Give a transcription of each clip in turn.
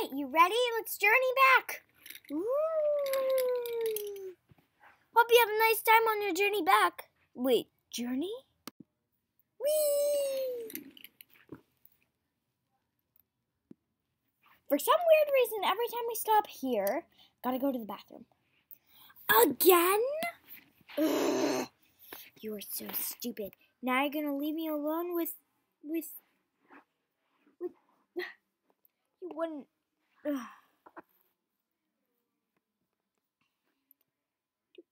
right, you ready? Let's journey back. Ooh. Hope you have a nice time on your journey back. Wait, journey? Whee! For some weird reason, every time we stop here, gotta go to the bathroom. Again? Ugh. You are so stupid. Now you're gonna leave me alone with, with, with. You wouldn't. Ugh.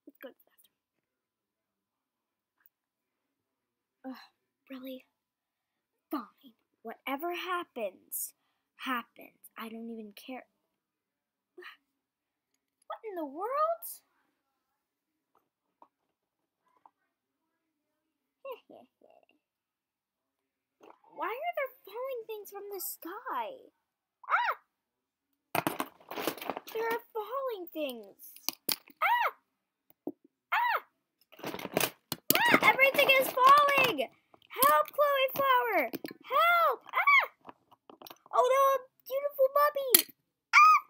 Let's go to the bathroom. Ugh, really? Fine. Whatever happens, happens. I don't even care. What in the world? Why are there falling things from the sky? Ah! There are falling things. Ah! Ah! Ah! Everything is falling! Help, Chloe Flower! Help! Ah! Oh no, a beautiful puppy! Ah!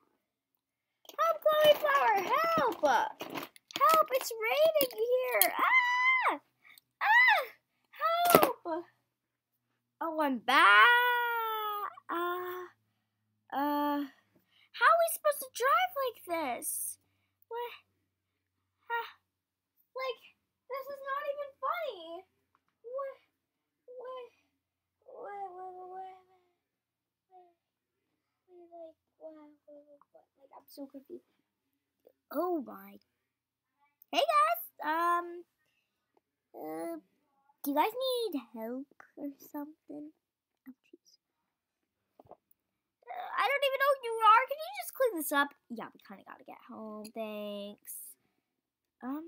Help, Chloe Flower! Help! Help! It's raining here! Ah! Ah! Help! Oh, I'm back. Uh, uh, how are we supposed to drive like this? What? Huh? Like, this is not even funny. What? What? What? What? What? Like, what? What? Like, I'm so confused. Oh my. Hey guys. Um. Uh. Do you guys need help or something? Oh, jeez. Uh, I don't even know who you are. Can you just clean this up? Yeah, we kind of gotta get home. Thanks. Um.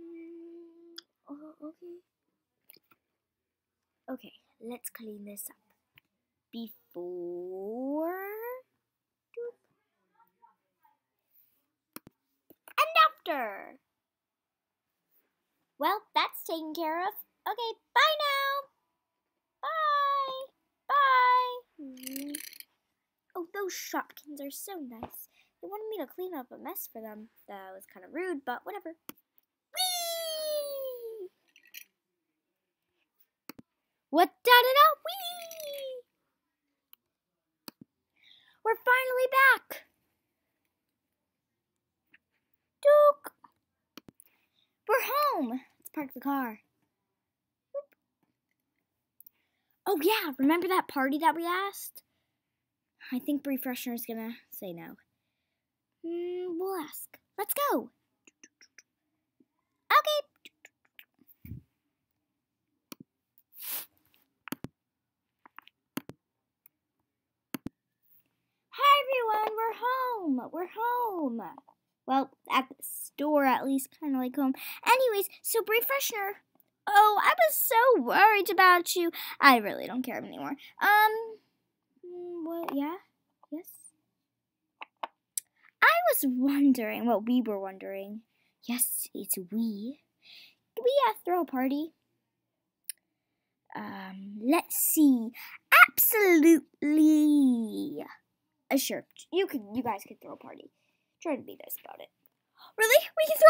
Okay. Okay, let's clean this up. Before. And after. Well, that's taken care of. Okay, bye now. Bye. Bye. Oh, those Shopkins are so nice. They wanted me to clean up a mess for them. That was kind of rude, but whatever. Whee! What da da da? Whee! We're finally back. Duke. We're home. Let's park the car. Oh yeah, remember that party that we asked? I think Brie Freshener is gonna say no. Mm, we'll ask. Let's go. Okay. Hi everyone, we're home. We're home. Well, at the store at least, kind of like home. Anyways, so Brie Freshener Oh, I was so worried about you. I really don't care anymore. Um, mm, what? Yeah? Yes? Was wondering, what we were wondering. Yes, it's we. Can we uh, throw a party? Um, let's see. Absolutely. Uh, sure, you can. You guys can throw a party. Try to be nice about it. Really? We can throw